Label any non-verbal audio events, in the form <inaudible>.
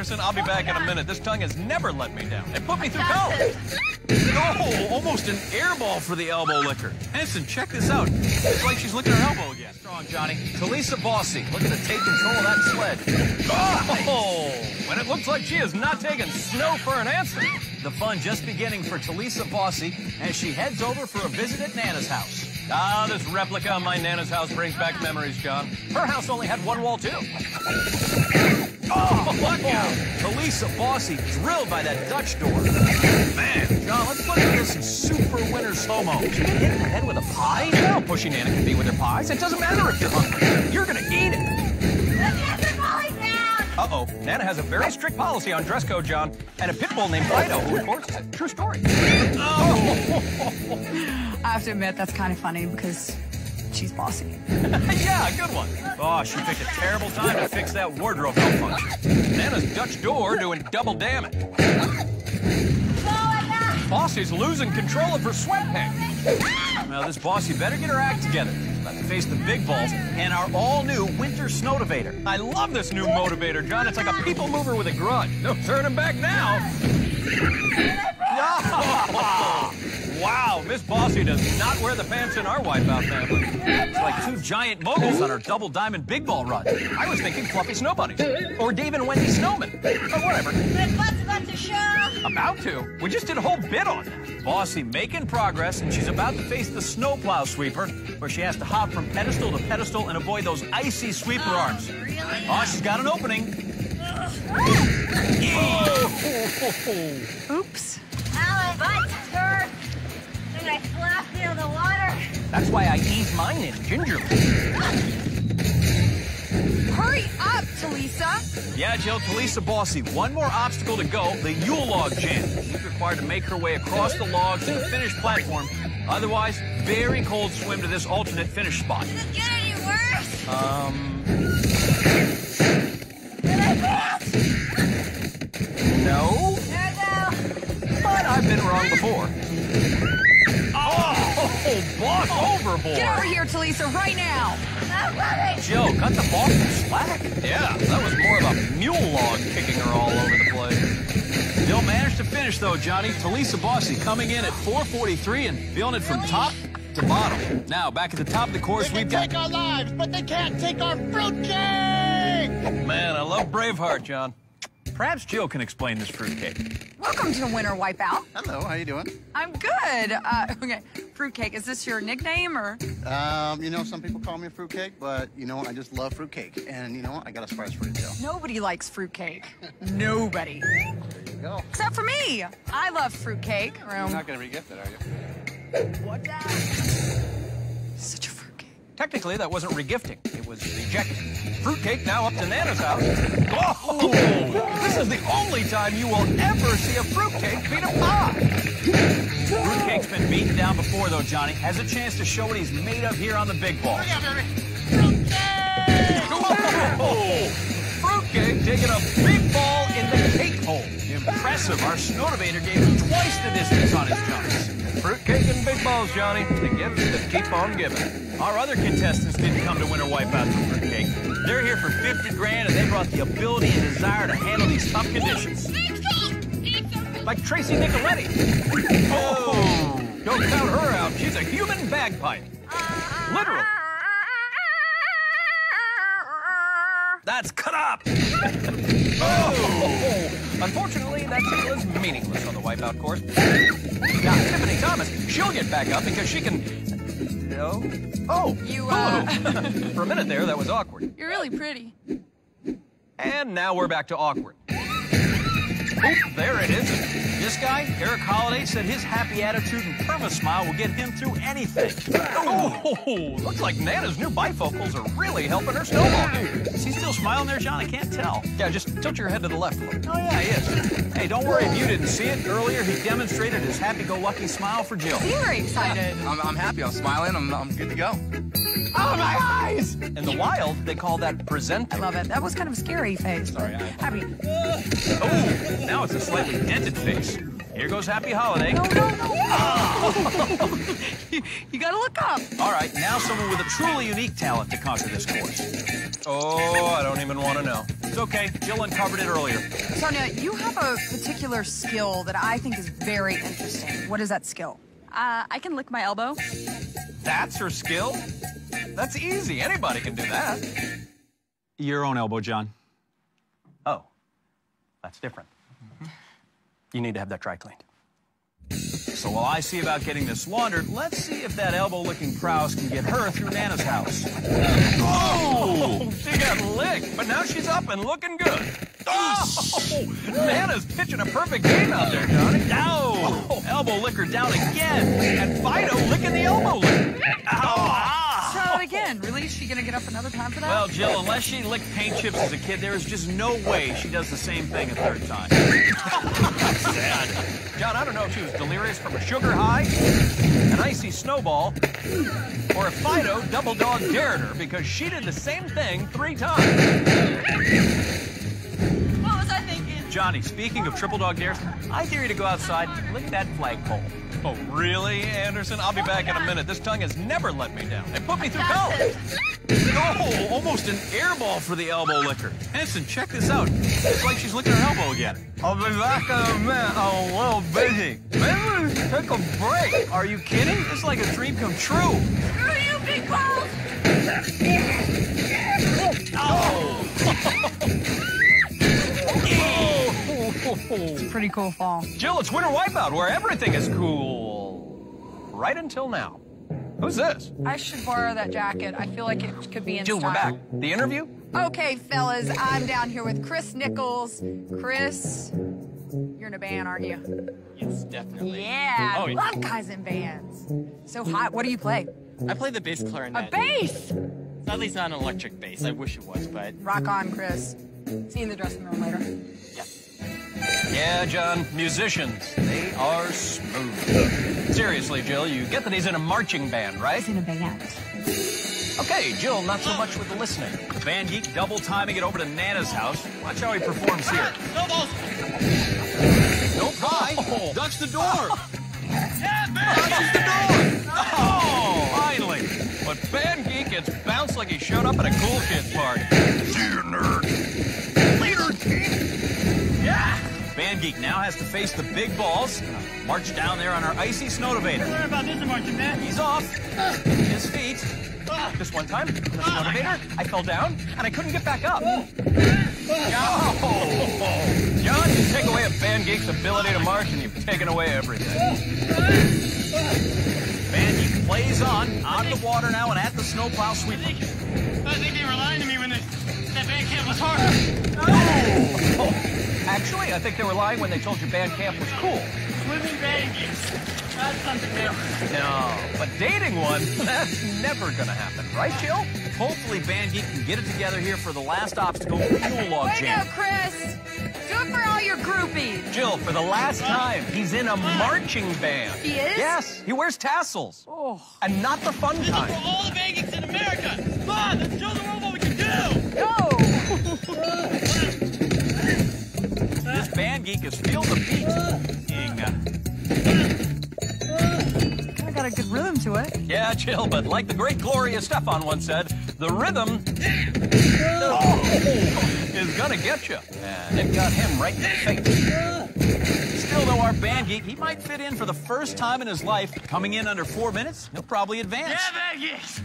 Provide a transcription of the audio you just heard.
Anderson. I'll be back in a minute. This tongue has never let me down. It put me through college. Oh, almost an air ball for the elbow licker. Anderson, check this out. It's like she's licking her elbow again. Strong, Johnny. Talisa Bossy, looking to take control of that sled. Oh, when it looks like she is not taking snow for an answer. The fun just beginning for Talisa Bossy as she heads over for a visit at Nana's house. Ah, this replica of my Nana's house brings back memories, John. Her house only had one wall, too. Oh, look out! Talisa Bossy drilled by that Dutch door. Man, John, let's look at this in super winter slow-mo. Hit in the head with a pie? How pushy Nana can be with her pies. It doesn't matter if you're hungry. You're gonna eat it. Uh-oh. Nana has a very strict policy on dress code, John, and a pit bull named Fido who enforces it. True story. I have to admit, that's kind of funny because she's bossy. <laughs> yeah, good one. Oh, she picked a terrible time to fix that wardrobe malfunction. Nana's Dutch door doing double damage. Bossy's losing control of her sweatpants. Now, this Bossy better get her act together. She's about to face the big balls and our all-new Winter Snowtivator. I love this new motivator, John. It's like a people mover with a grudge. No turning back now. <laughs> <laughs> wow, Miss Bossy does not wear the pants in our Wipeout family. It's like two giant moguls on our double diamond big ball run. I was thinking Fluffy Snow Bunnies. Or Dave and Wendy Snowman. But whatever. What's about to show? About to. We just did a whole bit on that. Bossy making progress, and she's about to face the snowplow sweeper, where she has to hop from pedestal to pedestal and avoid those icy sweeper arms. Really? Oh, she's got an opening. Oh. Oops. Alan, butt hurt. And I slapped into the water. That's why I ease mine in gingerly. <gasps> Hurry up, Talisa. Yeah, Jill, Talisa Bossy, one more obstacle to go, the Yule log jam. She's required to make her way across the logs to the finish platform. Otherwise, very cold swim to this alternate finish spot. Does it get any worse? Um, Did I pass? no, but I've been wrong before. Oh, boss overboard. Get over here, Talisa, right now. go. I'm coming. Joe, cut the ball some slack. Yeah, that was more of a mule log kicking her all over the place. Still managed to finish though, Johnny. Talisa Bossy coming in at 443 and feeling it from top to bottom. Now, back at the top of the course, we've can got... take our lives, but they can't take our fruitcake! Man, I love Braveheart, John. Perhaps Jill can explain this fruitcake. Welcome to the Winter Wipeout. Hello, how you doing? I'm good. Uh, <laughs> okay, fruitcake. Is this your nickname or? Um, you know, some people call me a fruitcake, but you know, I just love fruitcake. And you know what? I got a surprise for you, Jill. Nobody likes fruitcake. <laughs> Nobody. There you go. Except for me. I love fruitcake. You're not gonna re-gift it, are you? what? Such a fruitcake. Technically, that wasn't regifting. It was rejecting. Fruitcake now up to Nana's house. Oh! <laughs> This is the only time you will ever see a fruitcake beat a pie. Fruitcake's been beaten down before, though, Johnny. Has a chance to show what he's made of here on the big ball. Oh! Fruitcake taking a big ball in the cake hole. Impressive. Our Snowtivator gave him twice the distance on his jumps. Fruitcake and big balls, Johnny. The gifts that keep on giving. Our other contestants didn't come to Winter Wipeout for fruitcake. They're here for 50 grand, and they brought the ability and desire to handle these tough conditions. Like Tracy Nicoletti. Oh! Don't count her out. She's a human bagpipe. Literally. That's cut up. oh! Unfortunately, that tickle is meaningless on the wipeout course. Now, Tiffany Thomas, she'll get back up because she can. No. Oh. You, uh. For a minute there, that was awkward. You're really pretty. And now we're back to awkward. Oop, there it is. This guy, Eric Holiday, said his happy attitude and perma smile will get him through anything. Oh, looks like Nana's new bifocals are really helping her snowball. Is he still smiling there, John? I can't tell. Yeah, just tilt your head to the left a little. Oh, yeah, he is. Hey, don't worry if you didn't see it. Earlier, he demonstrated his happy-go-lucky smile for Jill. Seem very excited. I'm, I'm happy. I'm smiling. I'm, I'm good to go. Oh, my eyes! In the wild, they call that presenting. I love it. That was kind of a scary face. Sorry, I- Happy. Oh, now it's a slightly dented face. Here goes Happy Holiday. No, no, no. you, <laughs> you gotta look up. All right, now someone with a truly unique talent to conquer this course. Oh, I don't even want to know. It's okay. Jill uncovered it earlier. Sonia, you have a particular skill that I think is very interesting. What is that skill? Uh, I can lick my elbow. That's her skill? That's easy. Anybody can do that. Your own elbow, John. Oh, that's different. Mm-hmm. You need to have that dry cleaned. So while I see about getting this laundered, let's see if that elbow-licking prowess can get her through Nana's house. Oh! She got licked, but now she's up and looking good. Oh! Nana's pitching a perfect game out there, Johnny. Oh! Elbow licker down again, and Fido licking the elbow lick. Ow! Try again. Really? Is she gonna get up another time for that? Well, Jill, unless she licked paint chips as a kid, there is just no way she does the same thing a third time. Sad. John, I don't know if she was delirious from a sugar high, an icy snowball, or if Fido double dog dared her because she did the same thing three times. Johnny, speaking of triple dog dares, I dare you to go outside and lick that flagpole. Oh, really, Anderson? I'll be back in a minute. This tongue has never let me down. It put me through college. Oh, almost an air ball for the elbow licker. Anderson, check this out. It's like she's licking her elbow again. I'll be back in a minute. I'm a little busy. Maybe we should take a break. Are you kidding? It's like a dream come true. Screw you, big balls! Pretty cool fall. Jill, it's Winter Wipeout, where everything is cool. Right until now. Who's this? I should borrow that jacket. I feel like it could be in Jill, style. we're back. The interview? Okay, fellas, I'm down here with Chris Nichols. Chris, you're in a band, aren't you? Yes, definitely. Yeah, Oh, I yeah. love guys in bands. So hot. What do you play? I play the bass clarinet. A clarinet. bass. Sadly, it's not an electric bass. I wish it was, but Rock on, Chris. See you in the dressing room later. Yeah, John, musicians, they are smooth. Seriously, Jill, you get that he's in a marching band, right? He's in a band. Okay, Jill, not so much with the listening. The band geek double timing it over to Nana's house. Watch how he performs here. snowballs. Don't cry. Ducks the door. <laughs> Ducks the door. Oh, finally. But band geek gets bounced like he showed up at a cool kids party. See you, nerd. Later, geek. Yeah. Band geek now has to face the big balls. March down there on our icy Snowtivator. What about this marching band? He's off. His feet. This one time, on the motivator, I fell down and I couldn't get back up. Oh. John, you take away a band geek's ability to march and you've taken away everything. Band geek plays on, on the water now and at the snowplow sweeper. I think they were lying to me when they, that band camp was hard. Oh, actually, I think they were lying when they told you band camp was cool. Swimming band. That's something new. No, but dating one, <laughs> that's never gonna happen, right, Jill? Hopefully Band Geek can get it together here for the last obstacle, Fuel Log Way to Jam. go, Chris. Do it for all your groupies. Jill, for the last time, he's in a marching band. He is? Yes, he wears tassels. Oh. And not the fun This is for all the band geeks in America. Come on, let's show the world what we can do. Go. <laughs> <laughs> This Band Geek is Feel the Beat. Ing. Kind uh, of got a good rhythm to it. Yeah, Jill, but like the great Gloria Estefan once said, the rhythm oh, is gonna get you. And it got him right in the face. Still, though, our band geek, he might fit in for the first time in his life. Coming in under four minutes, he'll probably advance. Yeah, band geeks.